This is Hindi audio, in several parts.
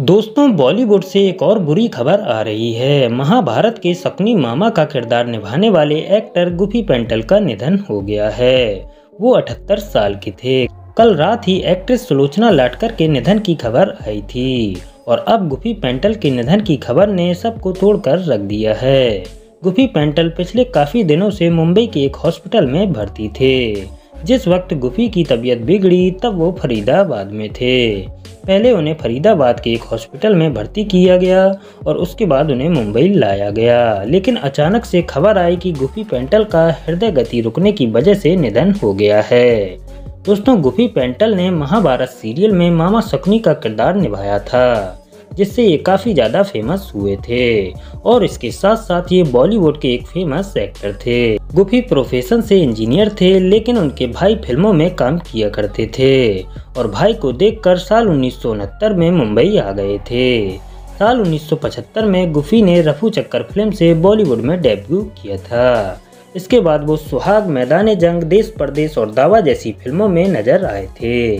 दोस्तों, बॉलीवुड से एक और बुरी खबर आ रही है। महाभारत के सपनी मामा का किरदार निभाने वाले एक्टर गुफी पेंटल का निधन हो गया है। वो 78 साल के थे। कल रात ही एक्ट्रेस सुलोचना लाटकर के निधन की खबर आई थी और अब गुफी पेंटल के निधन की खबर ने सबको तोड़कर रख दिया है। गुफी पेंटल पिछले काफ़ी दिनों से मुंबई के एक हॉस्पिटल में भर्ती थे। जिस वक्त गुफी की तबीयत बिगड़ी, तब वो फरीदाबाद में थे। पहले उन्हें फरीदाबाद के एक हॉस्पिटल में भर्ती किया गया और उसके बाद उन्हें मुंबई लाया गया। लेकिन अचानक से खबर आई कि गुफी पेंटल का हृदय गति रुकने की वजह से निधन हो गया है। दोस्तों, गुफी पेंटल ने महाभारत सीरियल में मामा शकुनी का किरदार निभाया था। जिससे ये काफ़ी ज़्यादा फ़ेमस हुए थे। और इसके साथ साथ ये बॉलीवुड के एक फ़ेमस एक्टर थे। गुफी प्रोफेशन से इंजीनियर थे, लेकिन उनके भाई फ़िल्मों में काम किया करते थे। और भाई को देखकर साल उन्नीस सौ उनहत्तर में मुंबई आ गए थे। साल 1975 में गुफी ने रफू चक्कर फ़िल्म से बॉलीवुड में डेब्यू किया था। इसके बाद वो सुहाग, मैदान जंग, देश परदेश और दावा जैसी फ़िल्मों में नज़र आए थे।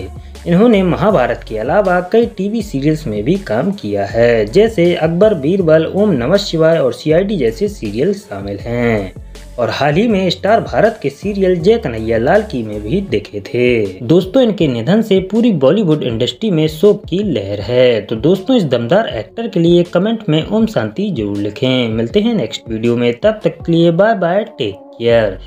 इन्होंने महाभारत के अलावा कई टीवी सीरियल्स में भी काम किया है, जैसे अकबर, बीरबल, ओम नमः शिवाय और सीआईडी जैसे सीरियल शामिल हैं। और हाल ही में स्टार भारत के सीरियल जय कन्हैया लाल की में भी देखे थे। दोस्तों, इनके निधन से पूरी बॉलीवुड इंडस्ट्री में शोक की लहर है। तो दोस्तों, इस दमदार एक्टर के लिए कमेंट में ओम शांति ज़रूर लिखें। मिलते हैं नेक्स्ट वीडियो में, तब तक के लिए बाय बाय टेक केयर